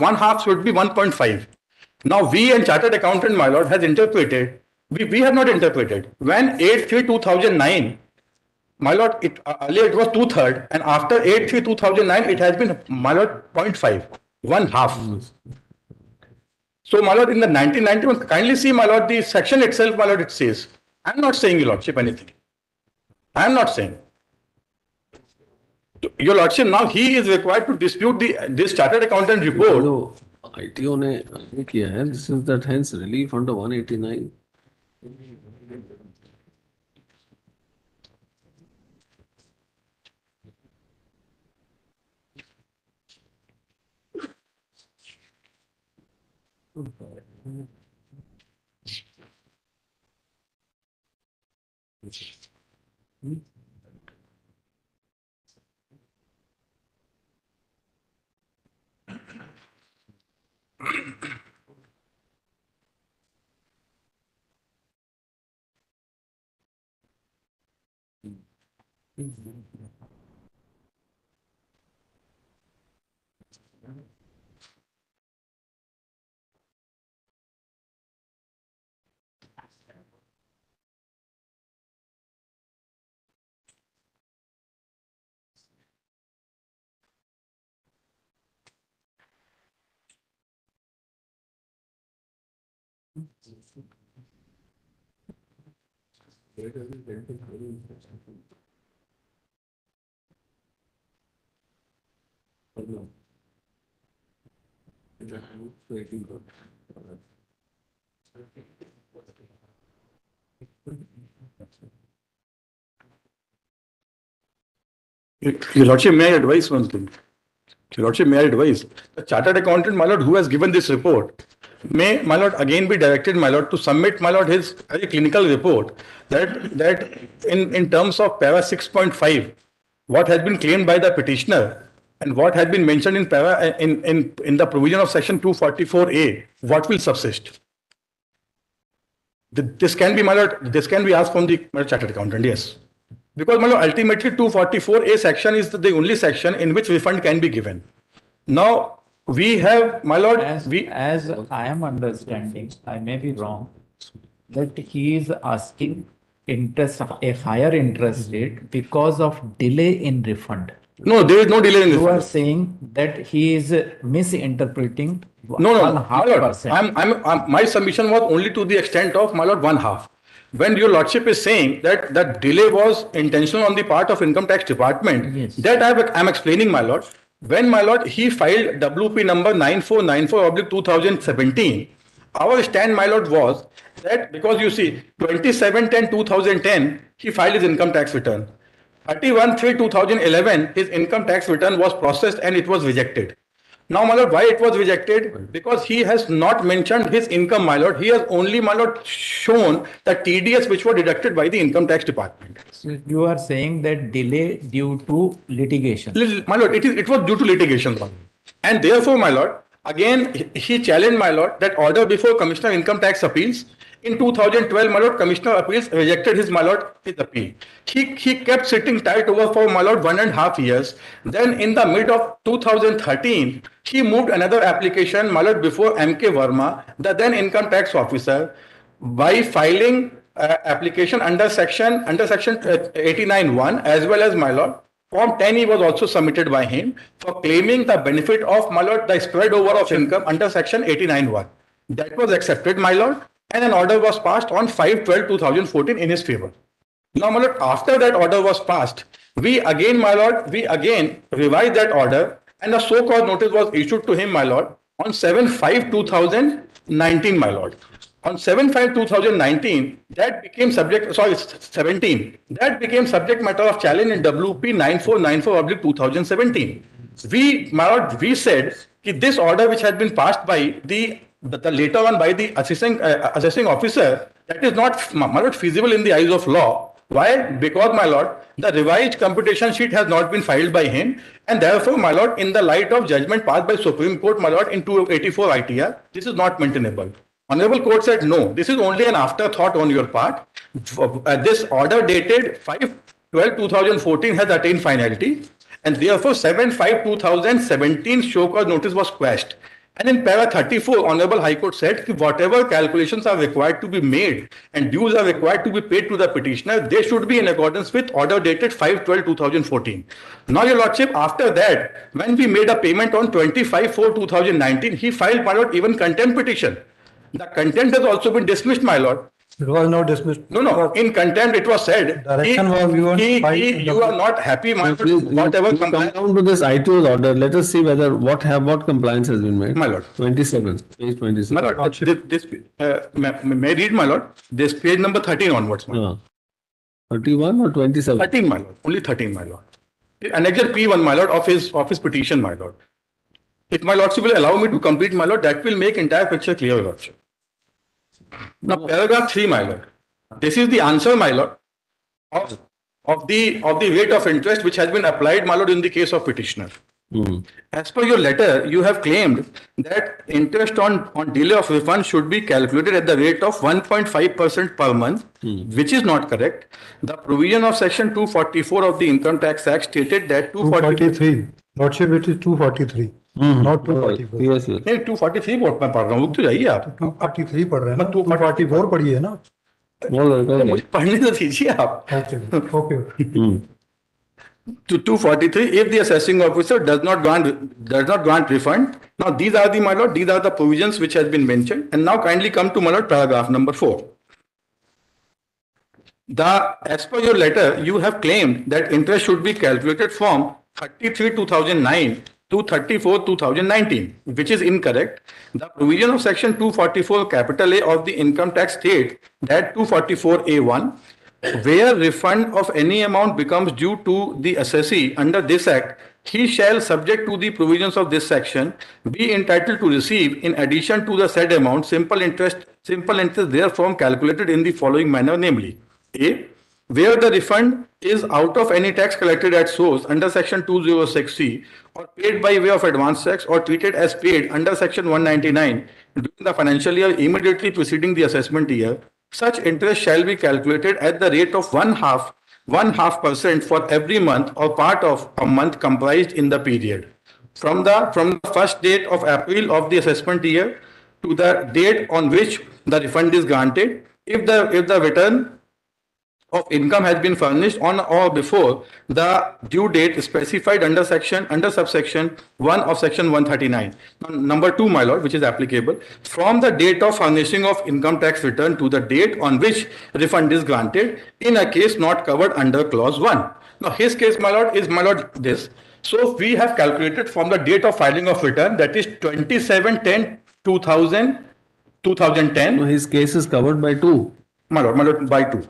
one half should be 1.5. Now we and chartered accountant, my lord, has interpreted, we, we have not interpreted. When 8-3-2009, my lord, it, uh, earlier it was two-third and after 8-3-2009, it has been, my lord, 0.5, one half. So, my lord, in the 1991, kindly see, my lord, the section itself, my lord, it says. I'm not saying, your lordship, anything. I'm not saying. Your lordship, now he is required to dispute the this chartered accountant report. जो ITO ने ये किया है this is that hence relief under 189 Mm-hmm. Your lordship, may I advise one thing? Your lordship, may I advise? The chartered accountant, my lord, who has given this report, may, my lord, again be directed, my lord, to submit, my lord, his clinical report that, that in, in terms of para 6.5, what has been claimed by the petitioner and what has been mentioned in para, in, in, in the provision of section 244A, what will subsist? Th- This can be, my lord, this can be asked from the chartered accountant, yes. Because, my lord, ultimately 244A section is the only section in which refund can be given. Now, we have, my lord, As, we, as I am understanding, I may be wrong, that he is asking interest, a higher interest rate because of delay in refund. no, there is no delay in refund. You are saying that he is misinterpreting No, no, one no, half my lord, percent. I'm, I'm, I'm, my submission was only to the extent of, my lord, one half. When your lordship is saying that that delay was intentional on the part of income tax department, Yes. that I am explaining, my lord. When, my lord, he filed WP number 9494 oblique 2017, our stand, my lord, was that because you see, 27 10 2010, he filed his income tax return. 31 3 2011, his income tax return was processed and it was rejected. Now, my lord, why it was rejected? Because he has not mentioned his income, my lord. He has only, my lord, shown the TDS which were deducted by the income tax department. So You are saying that delay due to litigation. My lord, it is, it was due to litigation. And therefore, my lord, again, he- challenged, my lord, that order before Commissioner of Income Tax Appeals. In 2012, my lord, Commissioner Appeals rejected his, my his appeal. He, he kept sitting tight over for, my lord, one and a half years. Then in the mid of 2013, he moved another application, my lord, before MK Verma, the then income tax officer, by filing uh, application under section, under section uh, 89.1 as well as, my lord, Form 10E was also submitted by him for claiming the benefit of, my lord, the spread over of income under section 89.1. That was accepted, my lord, and an order was passed on 5/12/2014 in his favor. Now, my lord, after that order was passed, we again, my lord, we again revised that order and a so-called notice was issued to him, my lord, on 7/5/2019, my lord. On 7/5/2019, that became subject, sorry, 17, that became subject matter of challenge in WP 9494 oblique 2017. We, my lord, we said that this order which had been passed by the, the, the later on by the assessing, uh, assessing officer, that is not, my lord, feasible in the eyes of law. Why? Because, my lord, the revised computation sheet has not been filed by him, and therefore, my lord, in the light of judgment passed by Supreme Court, my lord, in 284 ITR, this is not maintainable. Honorable Court said, no, this is only an afterthought on your part. Uh, This order dated 5/12/2014 has attained finality, and therefore 7/5/2017 show cause notice was quashed. And in para 34, Honorable High Court said that whatever calculations are required to be made and dues are required to be paid to the petitioner, they should be in accordance with order dated 5-12-2014. Now, Your Lordship, after that, when we made a payment on 25-4-2019, he filed, my lord, even contempt petition. The contempt has also been dismissed, my lord. It was not dismissed. No, no, in contempt, it was said. Direction he- was given he- he- You are not happy, my Please, lord, you- whatever. you come down to this ITO's order. Let us see whether what have what compliance has been made. My lord. Twenty-seven, page twenty-seven. My lord, this, this, uh, may, may I read, my lord? This page number thirteen onwards, my lord. Uh, Thirty-one or twenty-seven? Thirteen, my lord, only thirteen, my lord. Annexure P one, my lord, of his, of his petition, my lord. If my lordship will allow me to complete, my lord, that will make entire picture clear, your lordship. Now, paragraph three, my lord. This is the answer, my lord, of, of the, of the rate of interest which has been applied, my lord, in the case of petitioner. Hmm. As per your letter, you have claimed that interest on, on delay of refund should be calculated at the rate of 1.5% per month, which is not correct. The provision of section 244 of the Income Tax Act stated that 240 243. Lordship, it is 243, not 244. Yes, yes. नहीं 243 vote में पढ़ रहा हूँ रुक तो जाइए आप 243 पढ़ रहे हैं ना मैं 244 पढ़ी है ना All right, all मुझे right. पढ़ने तो दीजिए आप okay okay Hmm. to 243 if the assessing officer does not grant does not grant refund now these are the my lord these are the provisions which has been mentioned and now kindly come to my lord paragraph number 4 the as per your letter you have claimed that interest should be calculated from 33 2009 to 34 2019 which is incorrect. The provision of section 244 capital a of the income tax state that 244a1 where refund of any amount becomes due to the assessee under this act, he shall, subject to the provisions of this section, be entitled to receive, in addition to the said amount, simple interest, simple interest therefrom calculated in the following manner, namely, A, where the refund is out of any tax collected at source under section 206C or paid by way of advance tax or treated as paid under section 199 during the financial year immediately preceding the assessment year, such interest shall be calculated at the rate of one half, one half percent for every month or part of a month comprised in the period. From the, from the first date of April of the assessment year to the date on which the refund is granted, if the, if the return of income has been furnished on or before the due date specified under section, under subsection 1 of section 139. Now, Number 2, my lord, which is applicable, from the date of furnishing of income tax return to the date on which refund is granted in a case not covered under clause 1. Now, his case, my lord, is, my lord, this. So, we have calculated from the date of filing of return, that is 27 10 2000 2010, No, His case is covered by two. my lord, my lord, by 2.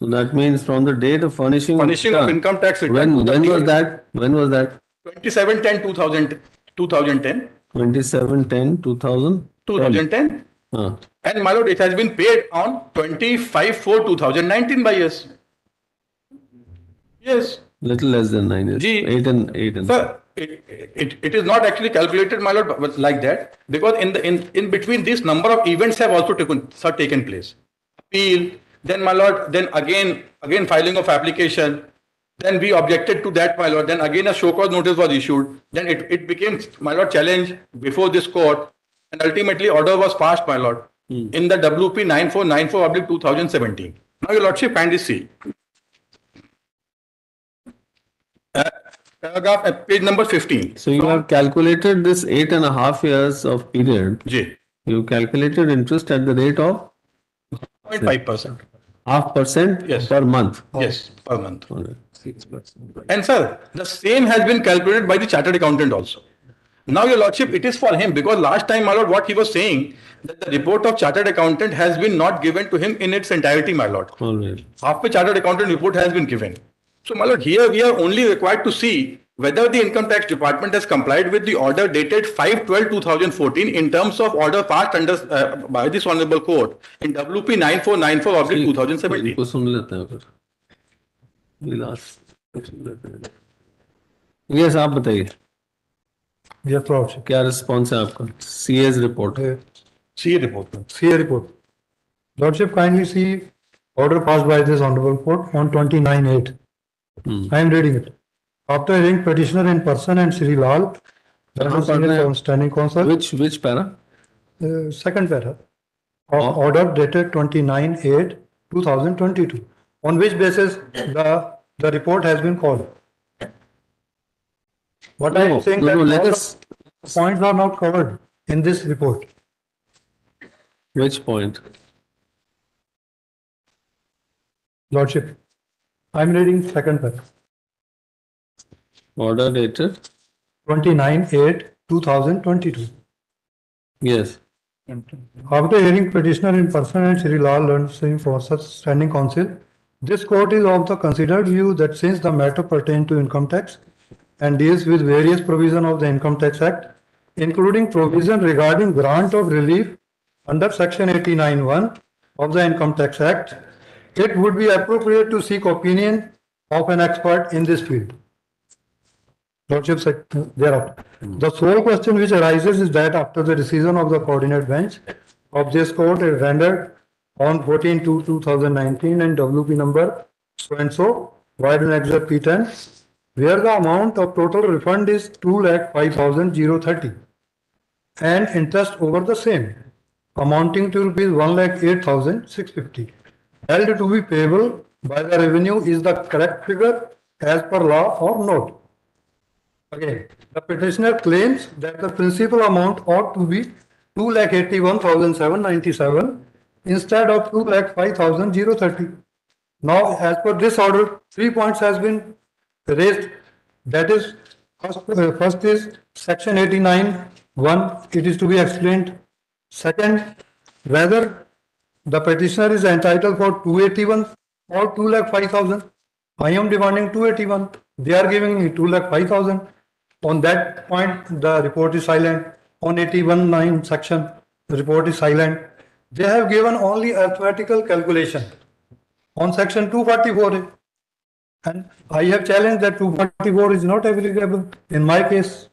So that means from the date of furnishing. Furnishing of income tax return. When, when was that? When was that? 27 10 2000 2010 Twenty-seven, ten, two thousand? 2010 Uh, and my lord it has been paid on 25 4 2019 by us yes little less than nine years. Ji. Eight and, eight and. sir it, it, it is not actually calculated my lord like that because in the in, in between this number of events have also taken have taken place appeal then my lord then again again filing of application. Then we objected to that my lord. Then again a show cause notice was issued. Then it, it became my lord challenge before this court. And ultimately order was passed my lord in the wp 9494 oblique 2017 now your lordship kindly see. Uh, paragraph at page number 15 So you have calculated this eight and a half years of period. J. You calculated interest at the rate of 0.5 percent half percent Yes. per month. yes per month. And sir, the same has been calculated by the chartered accountant also. Now, your lordship, it is for him because last time, my lord, what he was saying that the report of chartered accountant has been not given to him in its entirety, my lord. All right. Half a chartered accountant report has been given. So, my lord, here we are only required to see whether the income tax department has complied with the order dated 5-12-2014 in terms of order passed under uh, by this honorable court in WP 9494 of 2017. इनको सुन लेते हैं फिर हैं yes आप बताइए Yes, Lordship. क्या response है आपका CS report Uh, report. See a report. Lordship, kindly see order passed by this honorable court on 29/8. Hmm. I am reading it. After hearing petitioner in person and Sri Lal, हैं आप? Standing counsel, Which, which para? uh, second para of Oh. order dated twenty-nine eight, two thousand twenty-two, on which basis the, the report has been called. What no, I am saying no, that no, let us, points are not covered in this report. which point? Lordship, I'm reading second para, Order dated? twenty-nine eight, two thousand twenty-two. Yes. After hearing petitioner in person and Sri Lal learned for such standing counsel, this court is of the considered view that since the matter pertains to income tax and deals with various provision of the Income Tax Act, including provision regarding grant of relief under section 89(1) of the Income Tax Act, it would be appropriate to seek opinion of an expert in this field. Lordship thereafter. The sole question which arises is that after the decision of the coordinate bench of this court is rendered on 14 to 2019 and WP number so and so, wide and except P10, where the amount of total refund is 2 lakh 5,030 and interest over the same amounting to rupees 1 lakh 8,650 held to be payable by the revenue is the correct figure as per law or not. Again, the petitioner claims that the principal amount ought to be two lakh eighty-one thousand seven ninety-seven instead of two lakh five thousand zero thirty. Now, as per this order, three points has been raised. That is, first, uh, first is section eighty-nine, one, it is to be explained. Second, whether the petitioner is entitled for two eighty-one or two lakh five thousand. I am demanding two eighty-one. They are giving me two lakh five thousand. On that point, the report is silent. On eighty-one nine section, the report is silent. They have given only arithmetical calculation. On section two forty-four. And I have challenged that two forty-four is not applicable in my case.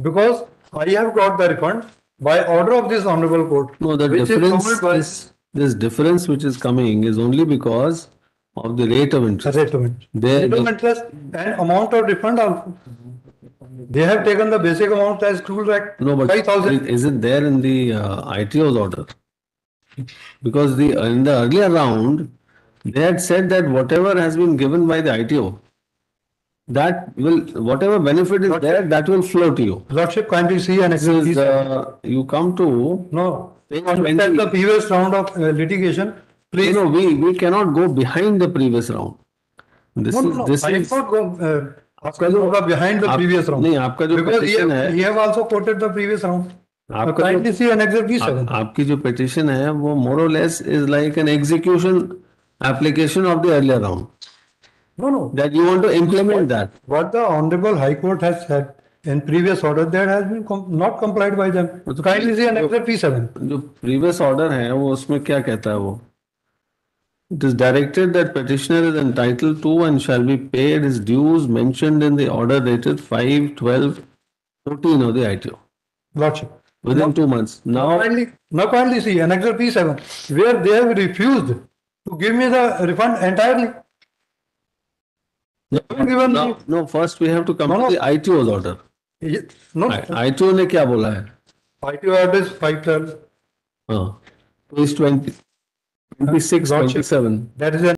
Because I have got the refund by order of this honorable court. No, the difference, by this, this difference which is coming is only because of the rate of interest. rate of interest. There, Rate of interest and amount of refund also. They have taken the basic amount as two lakh no, but five thousand. is it there in the uh, ITO's order? Because the, in the earlier round, they had said that whatever has been given by the ITO, that will, whatever benefit is there, that will flow to you. Lordship kindly see and This exhibit. is, uh, you come to, No, Page 20. the previous round of uh, litigation, Please. You know, we, we cannot go behind the previous round. This no, is, no, this I is, not go, uh, आपका जो होगा behind the previous round नहीं आपका जो petition है he have also quoted the previous round आपका जो, C N execution आपकी जो पिटीशन है वो more or less is like an execution application of the earlier round No, no. That you want to implement what, that. What the Honorable High Court has said in previous order, that has been com not complied by them. So kindly see an excerpt P7. जो previous order है, वो उसमें क्या कहता है वो? It is directed that petitioner is entitled to and shall be paid his dues mentioned in the order dated 5, 12, 14 of the ITO Lordship. within two months. Now, Kindly, now kindly see Annexure P seven, where they have refused to give me the refund entirely. They haven't given no, me, no, first we have to come No, to no. the ITO's order. no, ITO ने क्या बोला है? ITO order is five twelve, हाँ, page 20, 26, Lordship. 27. that is an